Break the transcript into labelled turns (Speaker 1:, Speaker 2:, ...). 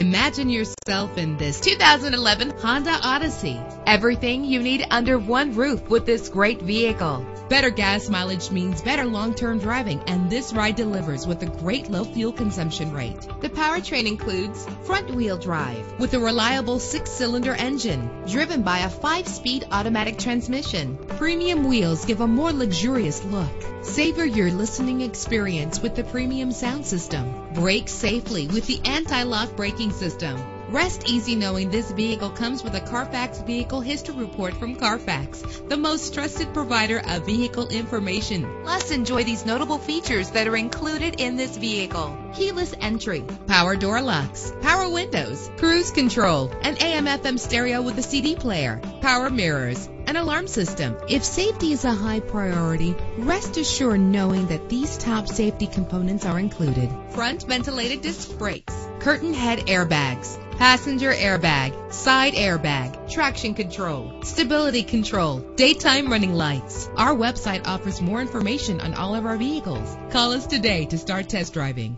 Speaker 1: Imagine yourself in this 2011 Honda Odyssey. Everything you need under one roof with this great vehicle. Better gas mileage means better long-term driving, and this ride delivers with a great low fuel consumption rate. The powertrain includes front-wheel drive with a reliable six-cylinder engine driven by a five-speed automatic transmission. Premium wheels give a more luxurious look. Savor your listening experience with the premium sound system. Brake safely with the anti-lock braking system. Rest easy knowing this vehicle comes with a Carfax Vehicle History Report from Carfax, the most trusted provider of vehicle information. Plus, enjoy these notable features that are included in this vehicle. Keyless entry, power door locks, power windows, cruise control, an AM FM stereo with a CD player, power mirrors, an alarm system. If safety is a high priority, rest assured knowing that these top safety components are included. Front ventilated disc brakes, curtain head airbags, passenger airbag, side airbag, traction control, stability control, daytime running lights. Our website offers more information on all of our vehicles. Call us today to start test driving.